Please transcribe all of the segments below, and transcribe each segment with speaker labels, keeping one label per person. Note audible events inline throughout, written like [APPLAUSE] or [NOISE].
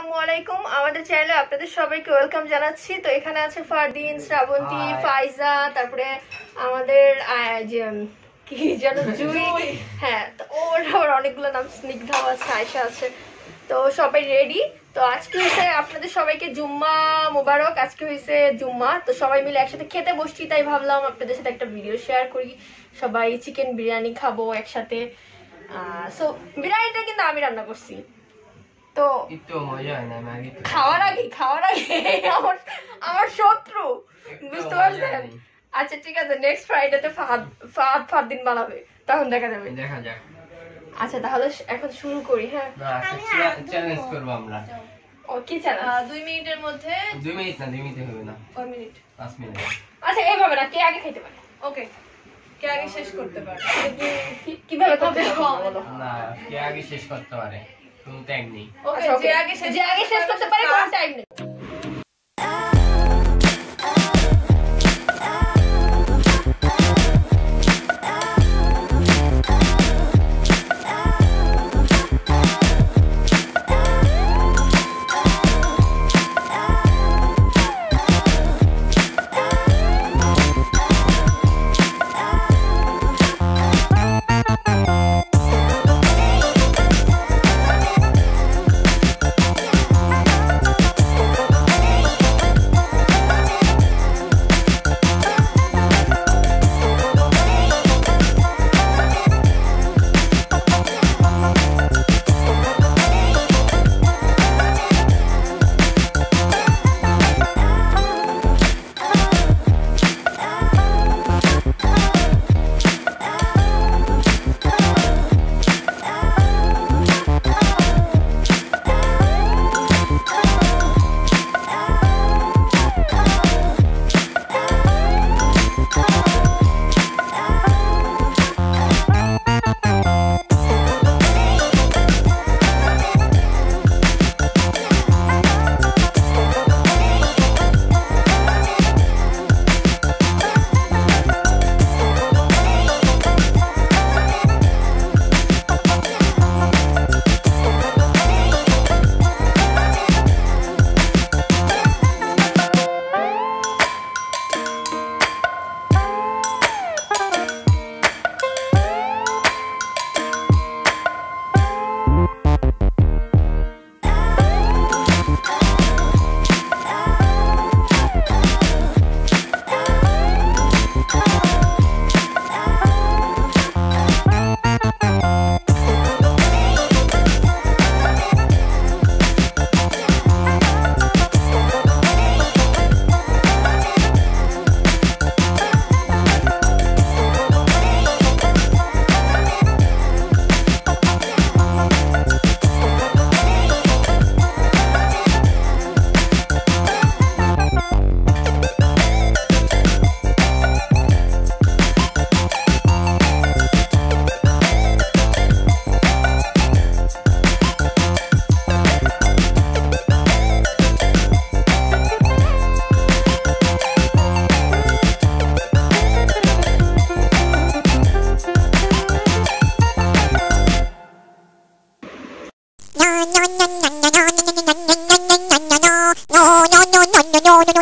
Speaker 1: আসসালামু আলাইকুম। আমাদের চ্যানেলে আপনাদের সবাইকে ওয়েলকাম জানাচ্ছি। তো এখানে আছে ফারদিন শ্রাবন্তী. ফাইজা তারপরে আমাদের কি যেন [LAUGHS] জুই। হ্যাঁ তো ওর আবার অনেকগুলো নাম স্নিগ্ধাও আছে আয়সা আছে। তো সবাই রেডি তো আজকে হয়েছে আপনাদের সবাইকে জুম্মা মোবারক। আজকে হয়েছে জুম্মা। তো সবাই মিলে একসাথে খেতে বসছি তাই ভাবলাম আপনাদের সাথে একটা ভিডিও শেয়ার করি। সবাই চিকেন বিরিয়ানি খাব একসাথে। সো বিরিয়ানিটা কিন্তু আমি রান্না করছি। তো
Speaker 2: একটু মজা হয় না আমি
Speaker 1: খাওয়ার আগে খাওয়ার আগে আমার আমার শত্রু বুঝতে পারছেন? আচ্ছা ঠিক আছে নেক্সট ফ্রাইডেতে ফাহাদ ফাহাদ ফাহাদ দিন বানাবে তখন দেখা যাবে।
Speaker 2: দেখা যাক।
Speaker 1: আচ্ছা তাহলে এখন শুরু করি হ্যাঁ?
Speaker 2: চ্যালেঞ্জ করব আমরা।
Speaker 1: ও কি
Speaker 3: আহ, দুই মিনিটের মধ্যে
Speaker 2: দুই মিনিট না দুই মিনিট হবে না।
Speaker 3: কয় মিনিট।
Speaker 2: পাঁচ মিনিট।
Speaker 1: আচ্ছা এইভাবে না কে আগে খাইতে পারে?
Speaker 3: ওকে কে আগে শেষ করতে পারে?
Speaker 1: কীভাবে করতে।
Speaker 2: না কে আগে শেষ করতে পারে? কোনো ট্যাগ নেই
Speaker 3: ওকে
Speaker 1: আচ্ছা,
Speaker 3: যে
Speaker 1: okay.
Speaker 3: আগে শেষ
Speaker 1: যে আগে শেষ করতে পারে কোনো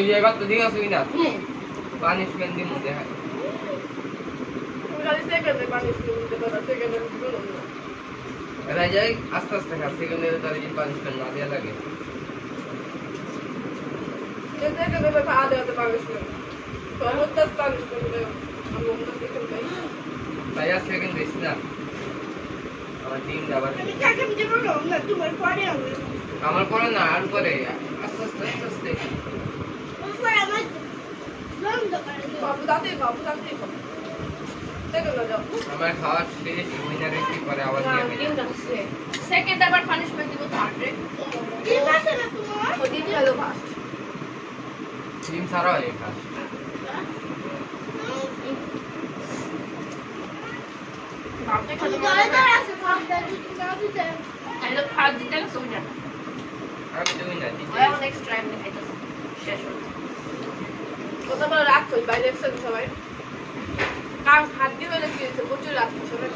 Speaker 1: টাইম নেই
Speaker 2: এই যে এবার তো দিকে আসবি না পানিশমেন্ট দিন দেখা
Speaker 3: খালি সেকেন্ডে পানি শুরু করতে পারো সেকেন্ডে বলো না
Speaker 2: এরা যাই আস্তে আস্তে খা সেকেন্ডের তার যে পানিশমেন্ট না দেওয়া লাগে
Speaker 3: যে সেকেন্ডে ভাই আধে আধে পানি শুরু তো হতে পানি শুরু করে আমি ওটা দেখে যাই
Speaker 2: তাই আর সেকেন্ড বেশি না আমার টিম আবার
Speaker 3: আমি কাকে দিতে পারব না তোমার পরে আমি
Speaker 2: আমার পরে না আর পরে আস্তে আস্তে আস্তে আস্তে
Speaker 3: পরে আমার বন্ধ করে দিও বাবু দাঁতে বাবু
Speaker 2: আমার খাওয়া শেষ উইনারে কি করে আবার দিয়ে আমি
Speaker 4: ডিমটা আবার punishment দিব থার্ডে
Speaker 3: ঠিক আছে না তোমার?
Speaker 4: ও ডিম খেলো ফার্স্ট
Speaker 2: টিম ছাড়া হয়
Speaker 4: খেলো
Speaker 3: আছে ফার্স্ট দিতে না দিতে
Speaker 4: এটা ফার্স্ট দিতে না সুবিধা
Speaker 2: আমি তো দিতে
Speaker 4: নেক্সট টাইম দেখাইতেছে শেষ হলো।
Speaker 3: ওটা বলে বাইরে একসাথে সবাই। কারণ হাত দিয়ে হলে কি হয়েছে? প্রচুর রাখতো সবাই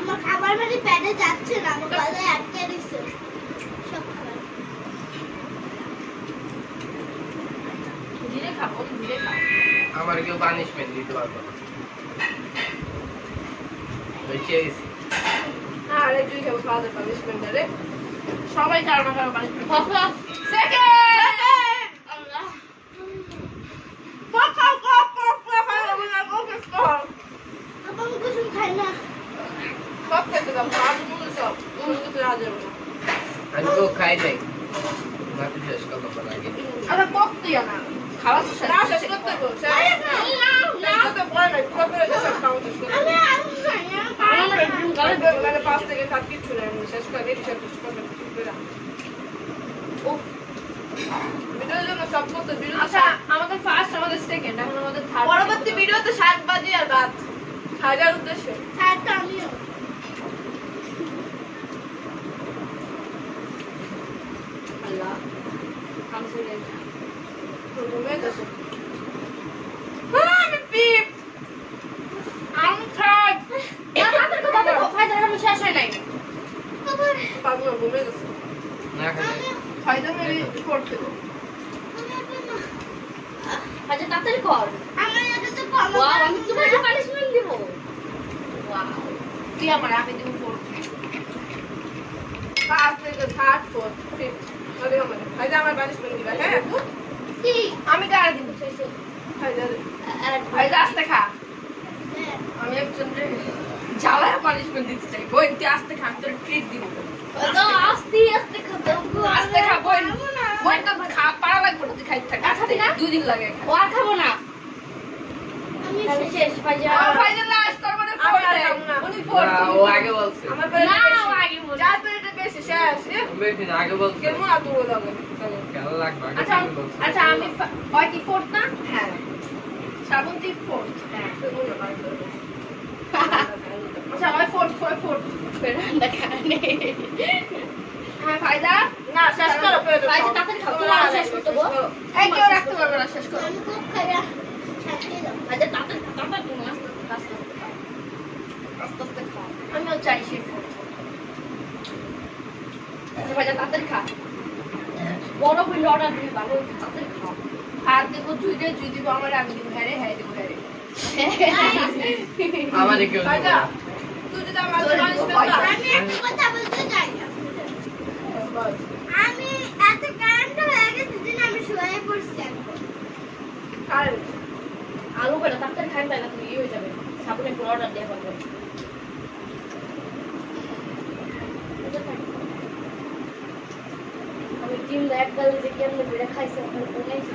Speaker 5: আমার খাবার মানে প্যাডে যাচ্ছে না আমার গলায় আটকে দিচ্ছে সব খাবার।
Speaker 4: ধীরে খাব ধীরে খাব
Speaker 2: আমার কেউ পানিশমেন্ট দিতে পারব না।
Speaker 3: আরে তুই খাব খাওয়া দাওয়া পানিশমেন্ট রে
Speaker 4: সবাই সেকেন্ড
Speaker 5: আপা আমি
Speaker 3: মনে মনে
Speaker 2: তো খাই নাই মাটি শেষ করলাম বলা আগে
Speaker 4: আচ্ছা পক দিয়া না খাওয়া শেষ
Speaker 3: না শেষ করতে গো শেষ শেষ করতে পরে নাই পুরো করে দিয়ে সব খাওয়া শেষ করতে
Speaker 5: আমি আমি না
Speaker 4: আমার বেডরুম গালে
Speaker 3: মানে পাঁচ থেকে সাত কিচ্ছু নেই শেষ করে শেষ করতে
Speaker 4: আচ্ছা আমাদের ফার্স্ট আমাদের সেকেন্ড এখন আমাদের থার্ড
Speaker 3: পরবর্তী ভিডিওতে শাক বাজি আর ভাত হাজার উদ্দেশ্যে।
Speaker 5: খাই আমিও।
Speaker 4: আল্লাহ। আমি
Speaker 3: পিপ
Speaker 4: আমি থার্ড না তাদের কথা তো ফায়দা আমি শেষ হয় নাই
Speaker 5: আবার
Speaker 3: পাবো না ঘুমিয়ে গেছে
Speaker 2: না খাই
Speaker 5: আমি
Speaker 4: করতে। আচ্ছা তাড়াতাড়ি কর।
Speaker 5: আমার এটা তো কম
Speaker 4: আমি তোমাকে পানিশমেন্ট দেব। তুই আমার আমি দেব ফোর
Speaker 3: পাঁচ থেকে থার্ড ফোর্থ ফিফথ আরে আমার হাজার আমার পানিশমেন্ট দিবা হ্যাঁ?
Speaker 4: আমি কার দিব?
Speaker 3: হাজার
Speaker 4: ফায়দা আসতে খা।
Speaker 5: হ্যাঁ।
Speaker 4: আমি একজন জ্বালায় পানিশমেন্ট দিতে চাই। বই তুই আসতে খা আমি তোর ট্রিট দিব।
Speaker 5: আস্তে আস্তে খাব
Speaker 4: আস্তে
Speaker 5: খাব না।
Speaker 4: তো খা পারা লাগবে না খাইতে থাক
Speaker 5: খাবি না?
Speaker 4: দুদিন লাগে
Speaker 5: ও আর খাব না আমি
Speaker 4: আমি
Speaker 5: শেষ ফাইজা
Speaker 4: আমার ফাইনাল লাস্ট তার ফোর
Speaker 3: আর
Speaker 4: দেয়
Speaker 3: খাব না।
Speaker 4: উনি ফোর
Speaker 2: ও আগে বলছে
Speaker 3: আমার পেটে
Speaker 5: না ও আগে বল
Speaker 3: যার পেটে বেশি শেষ
Speaker 2: বেশি না, আগে বলছে
Speaker 3: কেমন আর লাগে
Speaker 2: কেন লাগবে
Speaker 4: আচ্ছা আচ্ছা আমি ওই কি ফোর্থ না হ্যাঁ শ্রাবন্তী ফোর্থ হ্যাঁ
Speaker 3: কেমন লাগে
Speaker 4: আমার ফোর্থ ফোর ফোর্থ হ্যাঁ ফায়দা
Speaker 3: না শেষ করো।
Speaker 4: ফায়দা তাড়াতাড়ি খাও।
Speaker 3: তোমার
Speaker 4: তোমার
Speaker 3: আর
Speaker 4: শেষ করতে গো এই কেউ রাখতে পারবে না শেষ করো।
Speaker 5: আমি খুব খাইয়া ছাড়িয়ে
Speaker 4: ফায়দা তাড়াতাড়ি তাড়াতাড়ি তুমি আস্তে আস্তে আস্তে আস্তে খাও আস্তে আস্তে খাও। আমিও চাই সেই ফায়দা তাড়াতাড়ি খা। বড় বিল অর্ডার দিবি ভালো তাড়াতাড়ি খাও। আর দেবো জুই দে জুই দিব আমার আমি দিব হ্যাঁ রে হ্যাঁ দিব হ্যাঁ রে।
Speaker 2: কেউ
Speaker 3: আমার
Speaker 5: আমি একটা কথা বলতে চাই না আমি এত কারেন্ট হয়ে গেছে দিন আমি শুয়ে পড়ছি
Speaker 3: কারেন্ট
Speaker 4: আলু করে তাড়াতাড়ি খাই না তুমি ইয়ে হয়ে যাবে। সাবুনে অর্ডার দেওয়া আমি ডিম এক গাল যে কেমনে বেড়ে খাইছি ওখানে বানাইছি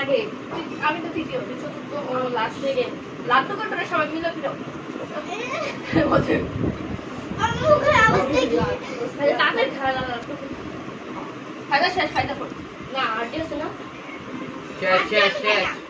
Speaker 4: আগে, আমি তো তৃতীয়, চতুর্থ ও লাস্ট থেকে লাড্ডু করে সবাই মিলে ফিরো। লাড্ডু ফায়দা শেষ, ফায়দা না আছে না?
Speaker 2: শেষ শেষ শেষ।